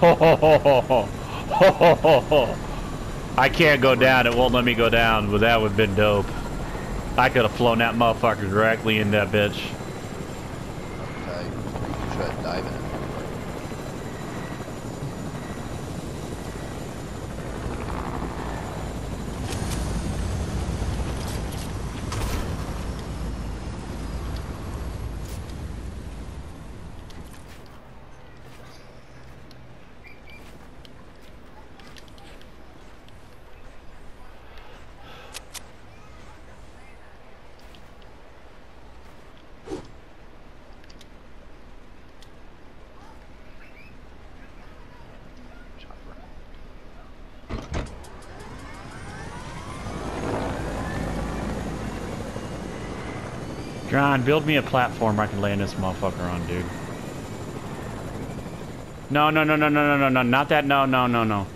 I can't go down. It won't let me go down, but that would have been dope. I could have flown that motherfucker directly in that bitch. Okay, you can try diving in. Chopper. John, build me a platform I can land this motherfucker on, dude. No, no, no, no, no, no, no, no, not that. No, no, no, no.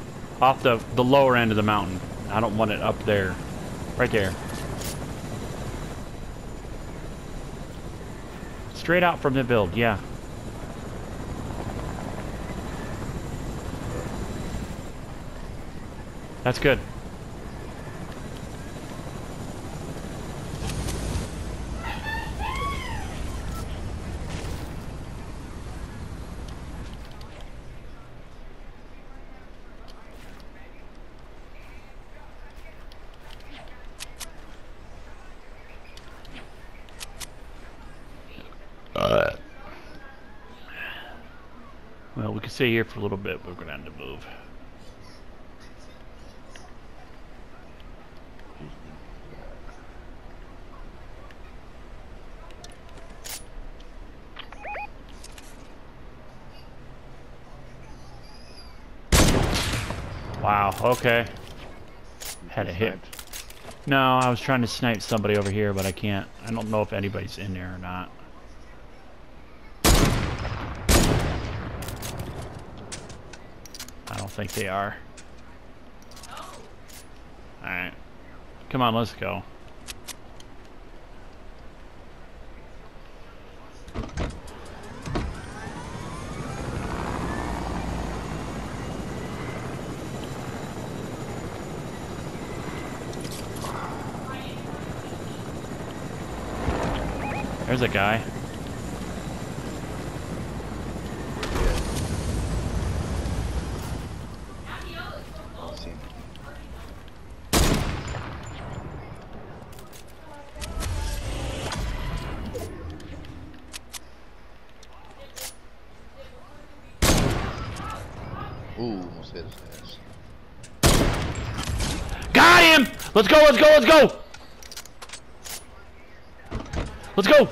Off the the lower end of the mountain. I don't want it up there. Right there. Straight out from the build, yeah. That's good. Well, we can stay here for a little bit, but we're gonna have to move. Wow, okay. Had a hit. No, I was trying to snipe somebody over here, but I can't. I don't know if anybody's in there or not. I don't think they are. Alright. Come on, let's go. There's a guy. Yeah. See him. Ooh, almost hit his ass. Got him! Let's go, let's go, let's go! Let's go!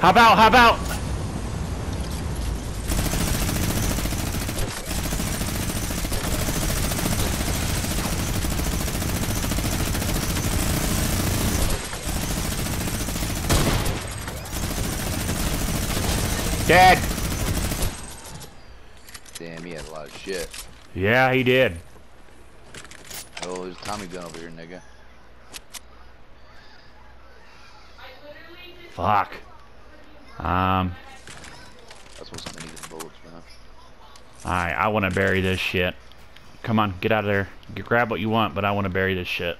Hop out, hop out! Dead! Damn, he had a lot of shit. Yeah, he did. Oh, there's a Tommy gun over here, nigga. Fuck. Um, That's what's gonna need the bullets, man. alright, I want to bury this shit. Come on, get out of there. You grab what you want, but I want to bury this shit.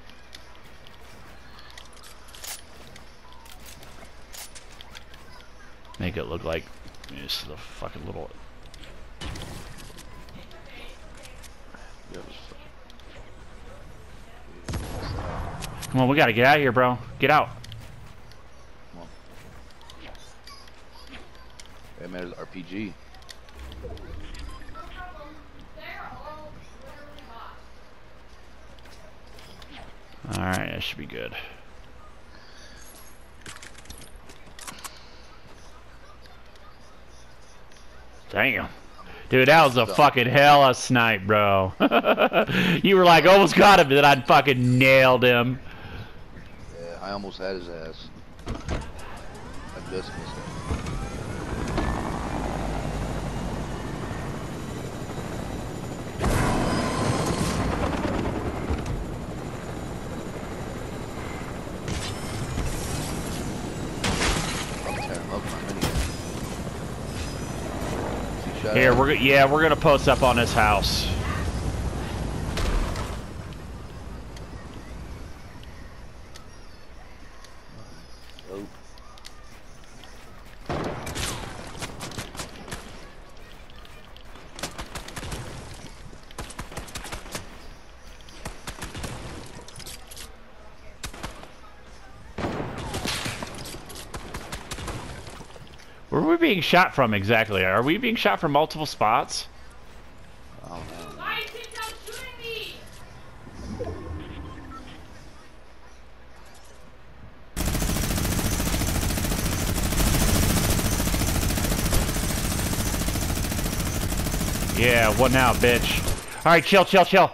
Make it look like just the fucking little. Come on, we gotta get out of here, bro. Get out. Hey, man, there's RPG. Alright, that should be good. Damn. Dude, that was a fucking hell hella snipe, bro. you were like, almost got him, then I fucking nailed him. Yeah, I almost had his ass. I just missed him. I'm tearing up my minigun. He shot Here, we're yeah, we're gonna post up on this house. Oh. Where are we being shot from exactly? Are we being shot from multiple spots? Me? Yeah, what now, bitch? Alright, chill, chill, chill.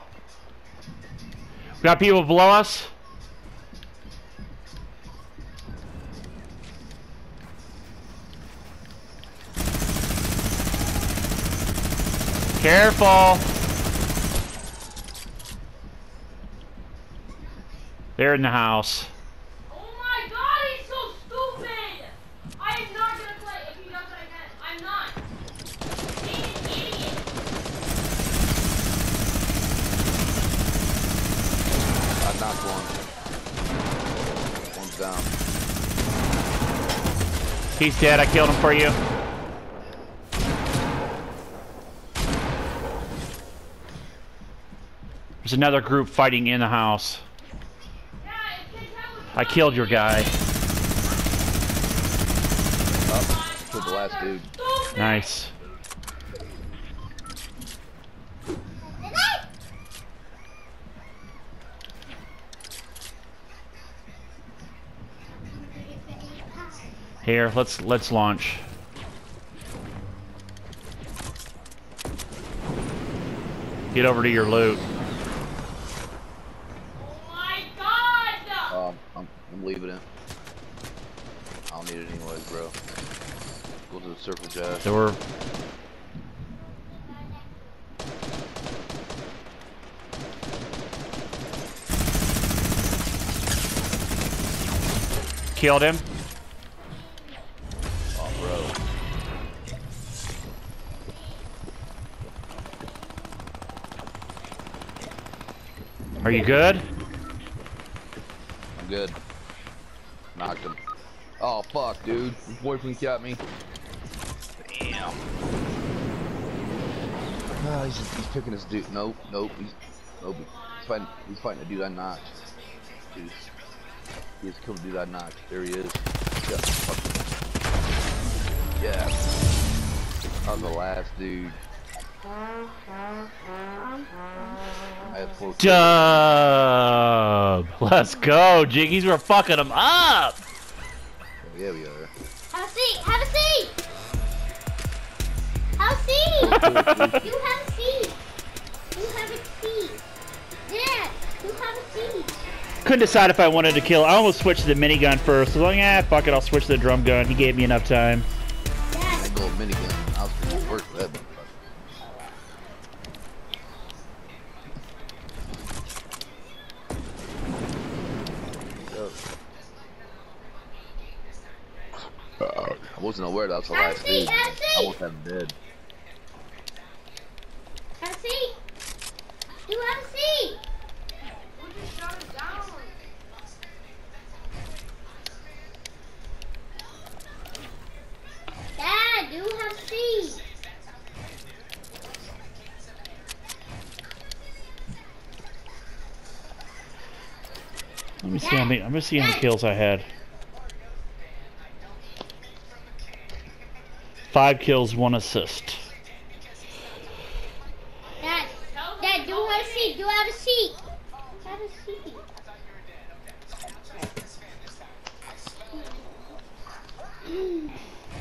We got people below us. Careful. They're in the house. Oh my god, he's so stupid! I am not gonna play if he does what I can. I'm not. He's an idiot. I knocked one. One's down. He's dead. I killed him for you. There's another group fighting in the house. I killed your guy. The last dude. Nice. Here, let's let's launch. Get over to your loot. Oh my god! Um, I'm, I'm leaving it. I don't need it anyways, bro. Go to the circle jack. There were killed him. Oh, bro. Are you good? I'm good. Knocked him. Oh, fuck, dude. His boyfriend got me. Damn. Ah, he's, he's picking this dude. Nope, nope. He's, nope. He's fighting, he's fighting a dude I knocked. Dude. He just killed a dude I knocked. There he is. Yeah. fuck. Yeah. That was the last dude. I had four. Dub! Let's go, Jiggies. We're fucking them up. Yeah, we are. Have a seat. Have a seat. Have you have a. You have a seat. You have a. Couldn't decide if I wanted to kill. I almost switched to the minigun first. I was like, ah, fuck it. I'll switch to the drum gun. He gave me enough time. Dad, That gold minigun. I was gonna work for that motherfucker. I wasn't aware that was the last Have a seat, dude. have a I seat. almost had him dead. have a seat. You have a seat. We just shut it down. Dad, you have a seat. Let me see how many. I'm gonna see how many kills I had. Five kills, one assist. Dad, Dad, you have a seat. You have a seat. You have a seat.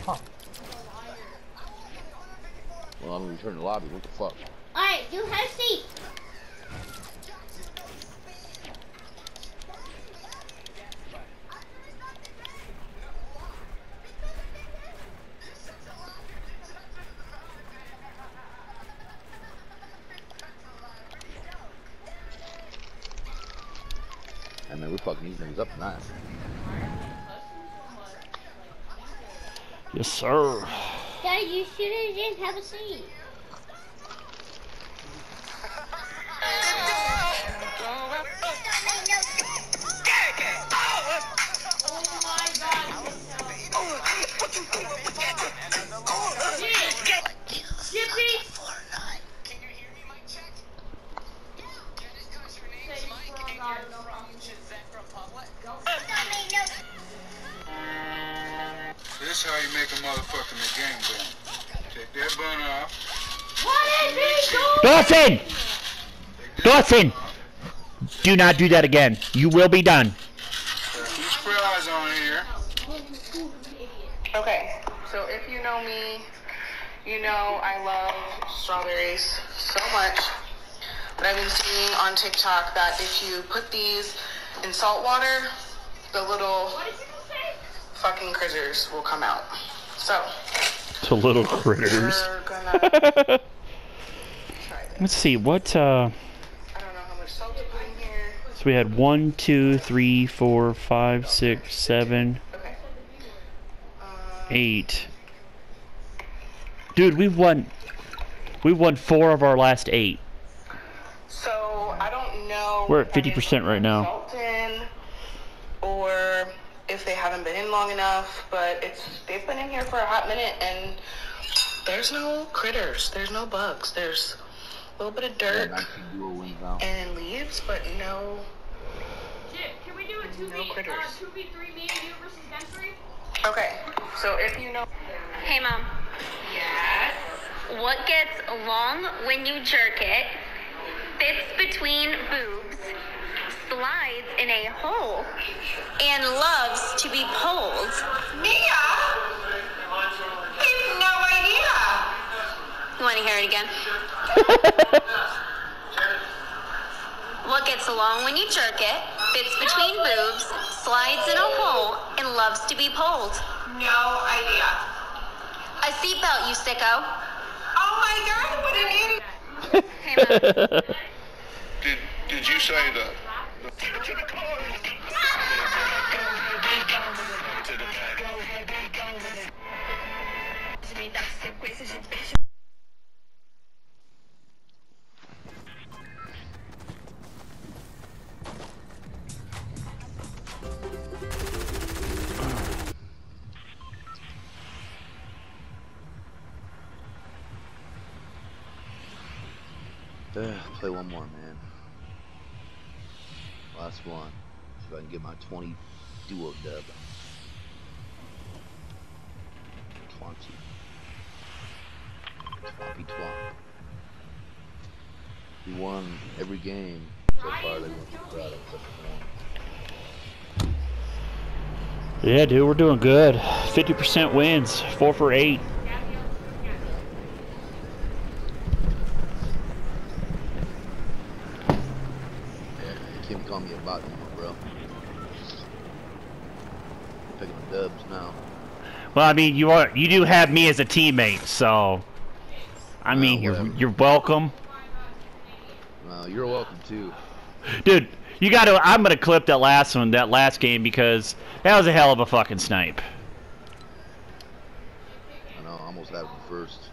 Well, Well, I'm gonna return to the lobby. What the fuck? Alright, you have a seat. I mean, we're fucking these niggas up tonight. Yes, sir. Dad, you should have just have a seat. Bone. Take that bun off. What is he doing? Dawson! Dawson! Do not do that again. You will be done. Got two fries on here. Okay, so if you know me, you know I love strawberries so much. But I've been seeing on TikTok that if you put these in salt water, the little What did you just say? fucking critters will come out. So, The little critters. gonna try. Let's see, what, uh, I don't know how much salt to put in here. so we had one, two, three, four, five, six, seven, Okay. Um, eight. Dude, we've won, we've won four of our last eight. So I don't know. We're at if that is 50% right now. salt in, Or if they haven't been in long enough, but it's they've been in here for a hot minute and there's no critters, there's no bugs, there's a little bit of dirt 19 duo wins now. and leaves, but no. Can we do a 2v, No critters. uh, 2v3 me and you versus them three? Okay, so if you know. Hey, Mom. Yes. What gets long when you jerk it, fits between boobs, slides in a hole, and loves to be pulled? Mia. I have no idea. You want to hear it again? what gets long when you jerk it, fits between boobs, slides in a hole, and loves to be pulled? No idea. A seatbelt, you sicko. Oh my god, what an idiot. Did did you say the? Last one. See if I can get my 20 duo dub. 20. Twompy twomp. We won every game so far they went to one. Yeah, dude, we're doing good. 50% wins, 4 for 8. Tim called me a bot anymore, bro. I'm picking the dubs now. Well, I mean, you are you do have me as a teammate, so I mean, you're you're welcome. Well, you're welcome too, dude. You got to. I'm gonna clip that last one, that last game, because that was a hell of a fucking snipe. I know. I almost had him first.